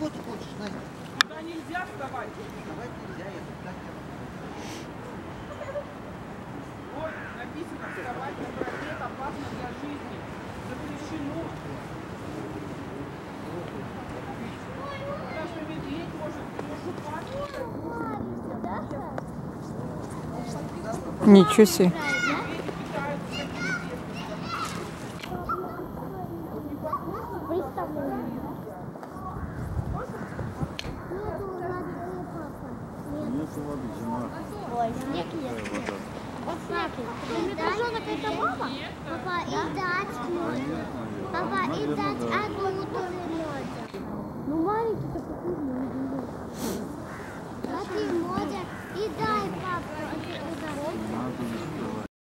хочешь, на. Туда нельзя вставать. Вставать нельзя, я тут так Вот написано, вставать на парапет опасно для жизни. Запрещено. Даже медведь может, может упасть. Ничего себе. Медведи Нету воды, зима. Ой, снег есть. Вот снег есть. Медвежонок это мама? Папа, и дать можно. Папа, и дать одну тоже можно. Ну маленький-то медведя.